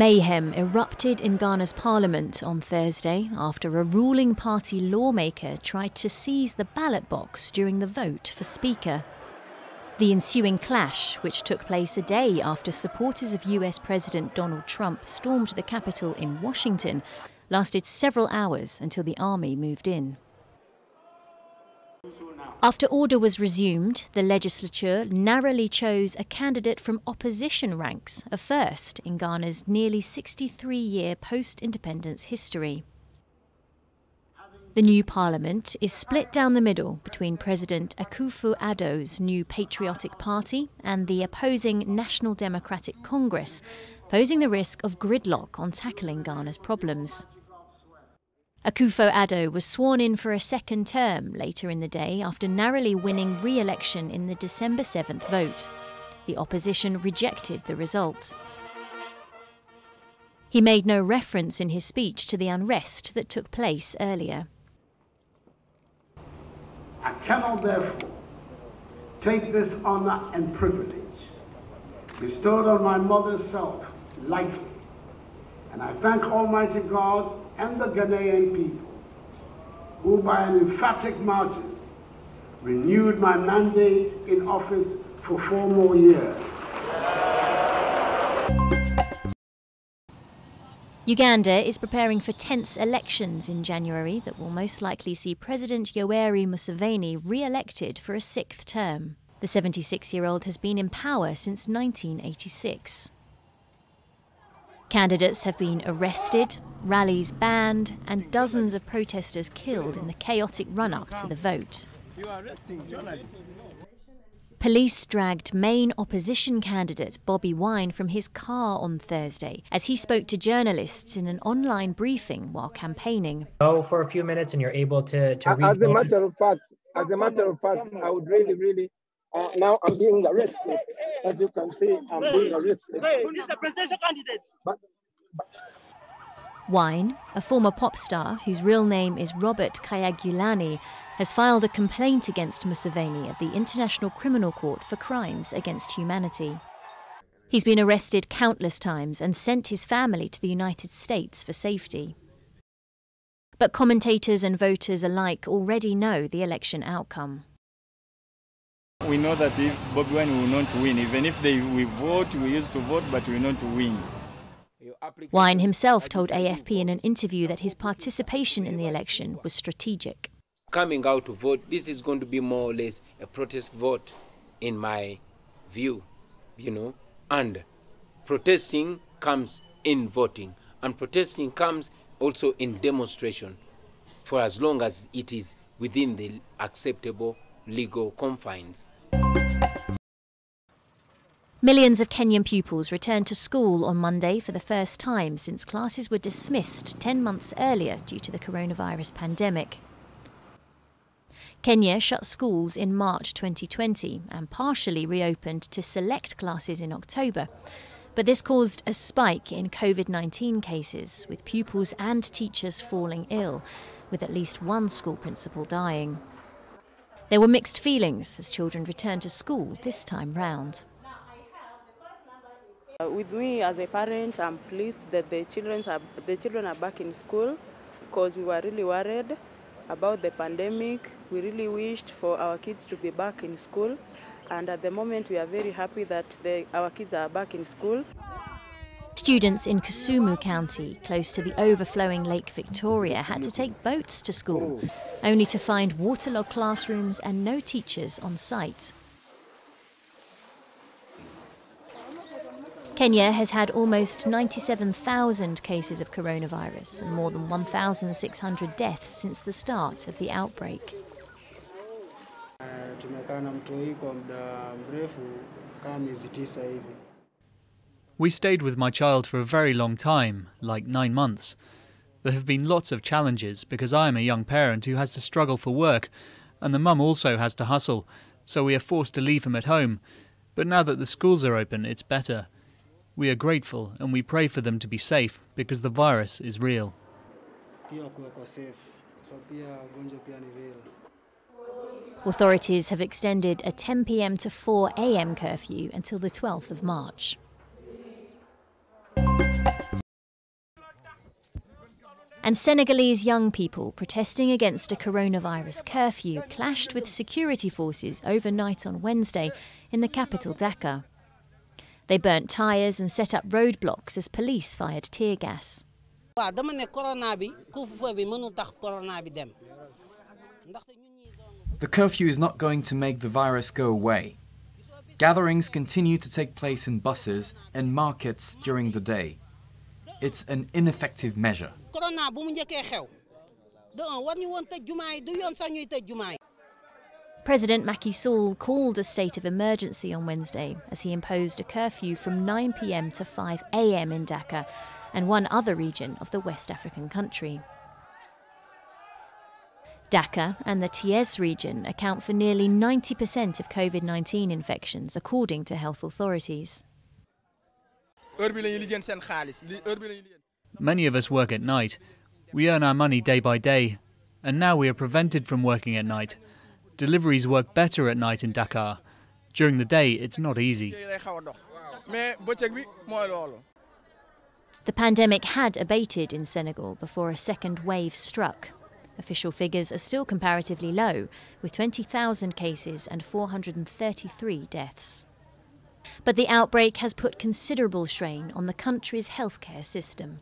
Mayhem erupted in Ghana's parliament on Thursday after a ruling party lawmaker tried to seize the ballot box during the vote for Speaker. The ensuing clash, which took place a day after supporters of US President Donald Trump stormed the Capitol in Washington, lasted several hours until the army moved in. After order was resumed, the legislature narrowly chose a candidate from opposition ranks, a first in Ghana's nearly 63 year post independence history. The new parliament is split down the middle between President Akufo Addo's new Patriotic Party and the opposing National Democratic Congress, posing the risk of gridlock on tackling Ghana's problems. Akufo Addo was sworn in for a second term later in the day after narrowly winning re election in the December 7th vote. The opposition rejected the result. He made no reference in his speech to the unrest that took place earlier. I cannot therefore take this honor and privilege bestowed on my mother's self lightly, and I thank Almighty God and the Ghanaian people, who by an emphatic margin renewed my mandate in office for four more years. Uganda is preparing for tense elections in January that will most likely see President Yoweri Museveni re elected for a sixth term. The 76 year old has been in power since 1986. Candidates have been arrested, rallies banned, and dozens of protesters killed in the chaotic run up to the vote. Police dragged main opposition candidate Bobby Wine from his car on Thursday as he spoke to journalists in an online briefing while campaigning. Go for a few minutes and you're able to, to read. As a matter of fact, as a matter of fact, I would really, really uh, now I'm being arrested. As you can see, I'm being arrested. Who is the presidential candidate? But, but... Wine, a former pop star whose real name is Robert Kyagulanyi, has filed a complaint against Museveni at the International Criminal Court for crimes against humanity. He's been arrested countless times and sent his family to the United States for safety. But commentators and voters alike already know the election outcome. We know that if Bobby Wine will not win, even if they we vote, we used to vote, but we will not win. Wine himself told AFP in an interview that his participation in the election was strategic. Coming out to vote, this is going to be more or less a protest vote, in my view, you know. And protesting comes in voting, and protesting comes also in demonstration, for as long as it is within the acceptable legal confines. Millions of Kenyan pupils returned to school on Monday for the first time since classes were dismissed 10 months earlier due to the coronavirus pandemic. Kenya shut schools in March 2020 and partially reopened to select classes in October. But this caused a spike in COVID 19 cases, with pupils and teachers falling ill, with at least one school principal dying. There were mixed feelings as children returned to school this time round. Uh, with me as a parent, I'm pleased that the children are, the children are back in school because we were really worried about the pandemic. We really wished for our kids to be back in school. And at the moment, we are very happy that the, our kids are back in school. Students in Kisumu County, close to the overflowing Lake Victoria, had to take boats to school, only to find waterlogged classrooms and no teachers on site. Kenya has had almost 97,000 cases of coronavirus and more than 1,600 deaths since the start of the outbreak. We stayed with my child for a very long time, like nine months. There have been lots of challenges because I am a young parent who has to struggle for work, and the mum also has to hustle, so we are forced to leave him at home. But now that the schools are open, it's better. We are grateful and we pray for them to be safe because the virus is real. Authorities have extended a 10 pm to 4 am curfew until the 12th of March. And Senegalese young people protesting against a coronavirus curfew clashed with security forces overnight on Wednesday in the capital Dakar. They burnt tyres and set up roadblocks as police fired tear gas. The curfew is not going to make the virus go away. Gatherings continue to take place in buses and markets during the day. It's an ineffective measure. President Macky Sall called a state of emergency on Wednesday as he imposed a curfew from 9 pm to 5 am in Dakar and one other region of the West African country. Dakar and the Thiès region account for nearly 90% of COVID 19 infections, according to health authorities. Many of us work at night. We earn our money day by day, and now we are prevented from working at night. Deliveries work better at night in Dakar. During the day, it's not easy. The pandemic had abated in Senegal before a second wave struck. Official figures are still comparatively low, with 20,000 cases and 433 deaths. But the outbreak has put considerable strain on the country's healthcare system.